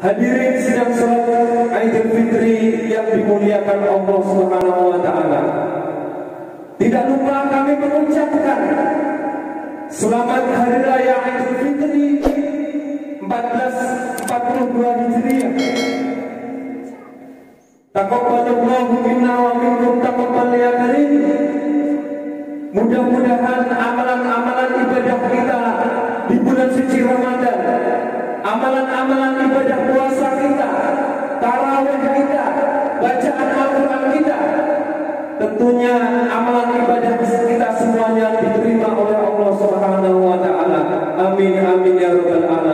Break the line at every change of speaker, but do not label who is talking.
Hadirin sedang sholat Aidil Fitri yang dimuliakan Allah Subhanahu wa taala. Tidak lupa kami mengucapkan selamat hari raya Aidil Fitri 1442 Hijriah. Taqabbalallahu minna wa minkum taqabbal ya karim. Mudah-mudahan amalan-amalan ibadah kita di bulan suci Ramadan, amalan-amalan ibadah puasa kita, tarawih kita, bacaan Al-Quran kita, tentunya amalan ibadah kita semuanya diterima oleh Allah Subhanahu wa taala. Amin amin ya rabbal alamin.